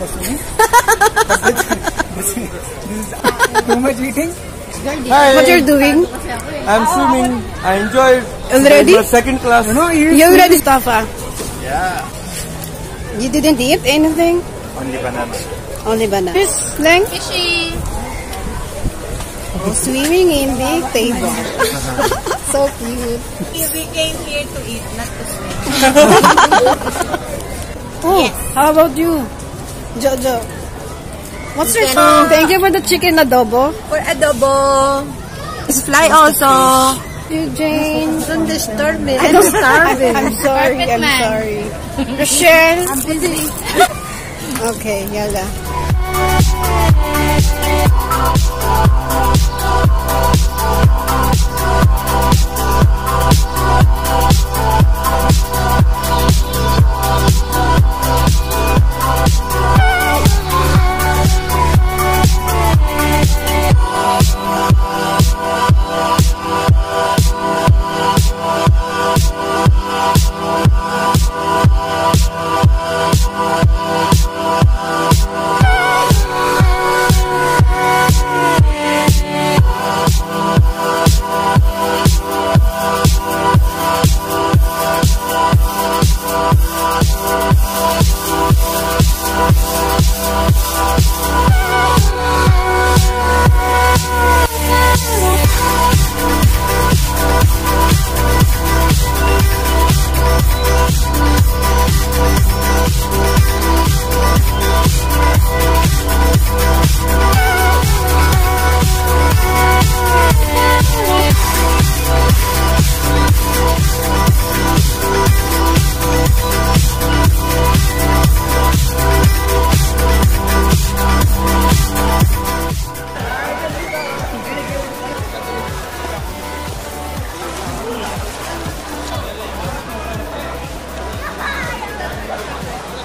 this, is too much eating. Hi. What you're doing? I'm swimming. I enjoyed. Already? Second class. You know, you You already Mustafa. Yeah. You didn't eat anything? Only banana. Only banana. Fish, Leng? Fishy. Oh, swimming in the table. so cute. We came here to eat, not to swim. Oh, how about you? Jojo. What's your song? Thank you for the chicken adobo. For adobo. Fly also. Eugene. Don't disturb me. I don't starving. I'm sorry. Carpet I'm man. sorry. Rochelle. I'm busy. Okay, yala.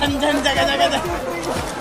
你再你再再再